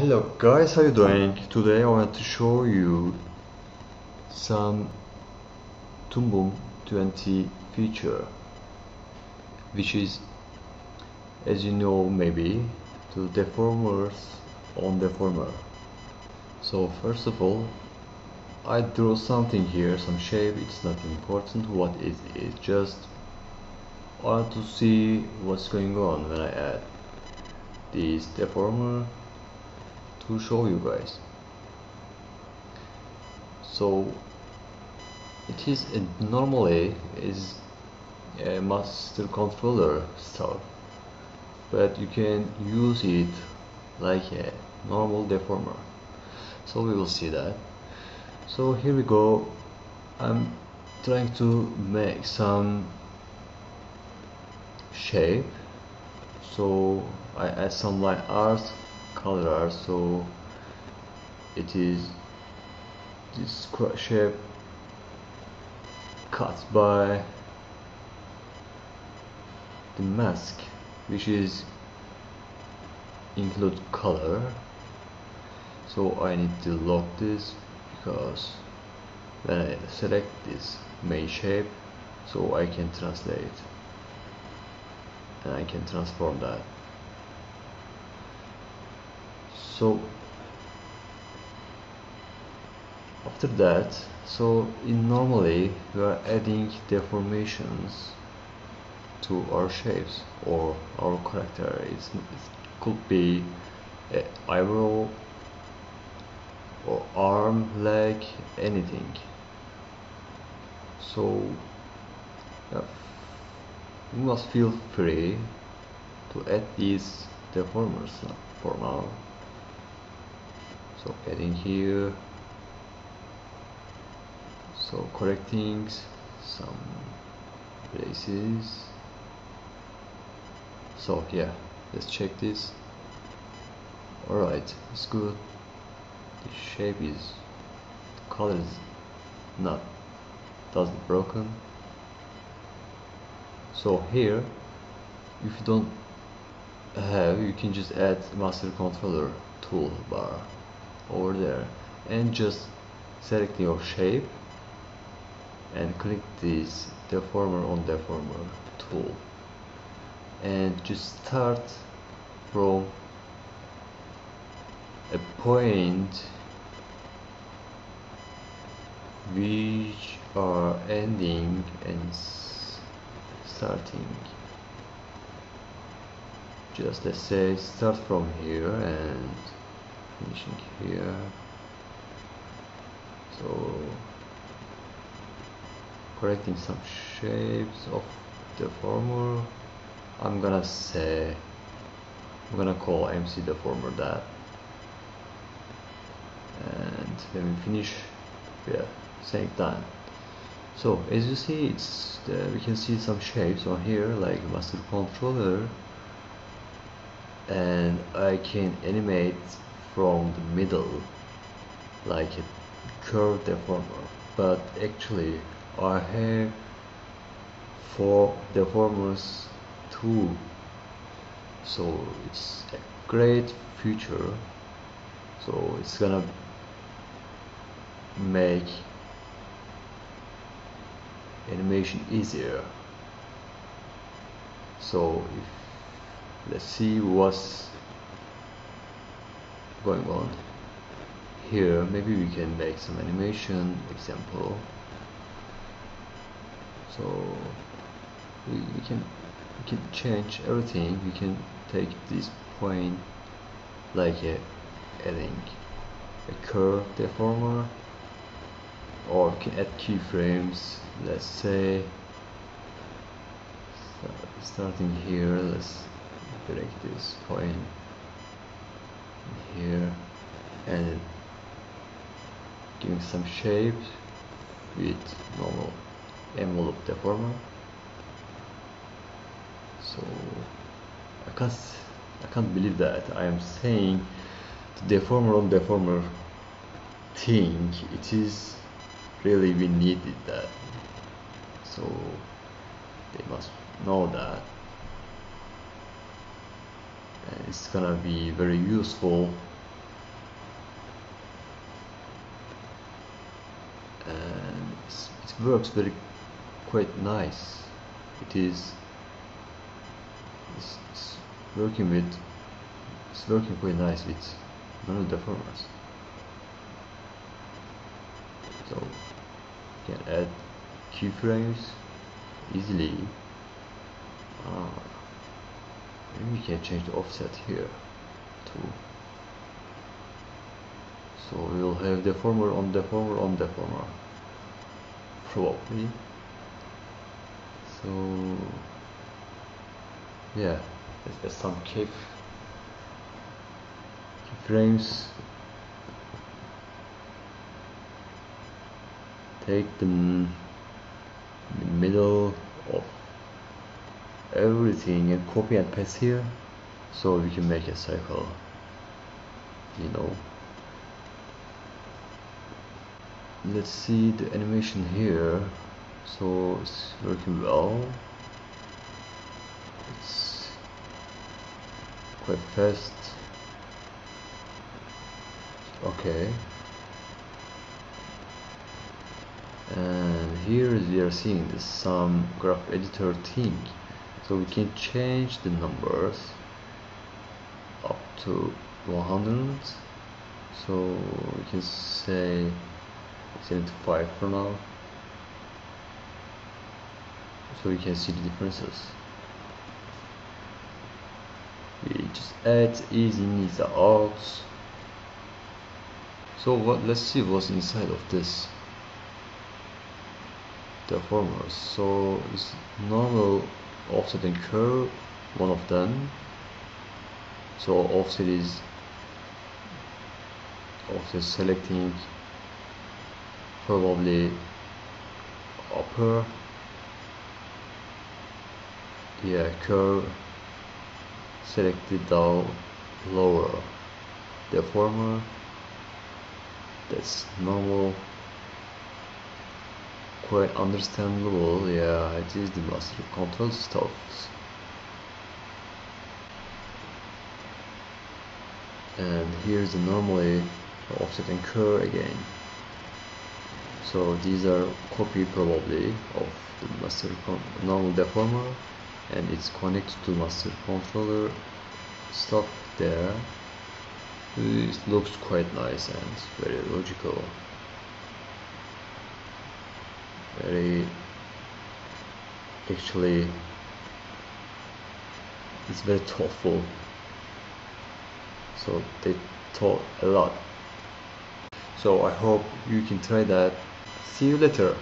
Hello guys, how you doing? Today I want to show you Toon Boom 20 feature which is as you know maybe to deformers on the deformer. So first of all I draw something here some shape. It's not important what is it. Just I want to see what's going on when I add this deformer to show you guys. So it is a, normally is a master controller stuff but you can use it like a normal deformer. So we will see that. So here we go. I'm trying to make some shape. So I add some line art color so it is this shape cut by the mask which is include color. So I need to lock this because when I select this main shape so I can translate. And I can transform that so after that so in normally we are adding deformations to our shapes or our character. It's, it could be a eyebrow or arm leg anything. So yeah, you must feel free to add these deformers for now so adding here. So correcting some places. So yeah let's check this. Alright it's good. The shape is the color is not doesn't broken. So here if you don't have you can just add master controller toolbar over there. And just select your shape and click this deformer on deformer tool. And just start from a point which are ending and starting. Just let's say start from here and finishing here. So correcting some shapes of the former I'm gonna say I'm gonna call MC deformer that. And when we finish. Yeah same time. So as you see it's uh, we can see some shapes on here like master controller. And I can animate from the middle like a curved deformer. But actually I have four deformers too. So it's a great feature so it's gonna make animation easier. So if let's see what's going on. Here maybe we can make some animation example. So we, we can we can change everything. We can take this point like a adding a curve deformer or we can add keyframes let's say. Starting here let's break this point here and giving some shapes with normal envelope deformer. So I can't I can't believe that I am saying the deformer on deformer thing it is really we needed that. So they must know that it's gonna be very useful. And it works very quite nice. It is it's, it's working with it's working quite nice with none of so you can add keyframes easily. Ah maybe we can change the offset here too. So we'll have deformer on deformer on deformer probably. So yeah there's some key frames. Take them in the middle of everything and copy and paste here so we can make a circle you know. Let's see the animation here. So it's working well. It's quite fast. Okay. And here we are seeing this some graph editor thing so we can change the numbers up to 100 so we can say 75 for now. So you can see the differences. We just add easy needs out. So what let's see what's inside of this the deformers so it's normal offset and curve one of them. So offset is offset selecting probably upper. Yeah curve selected down lower. The former that's normal quite understandable. Yeah it is the master control stuff. And here's the normally offset and curve again. So these are copy probably of the master normal deformer and it's connected to master controller stuff there. It looks quite nice and very logical very actually it's very thoughtful. So they thought a lot. So I hope you can try that. See you later.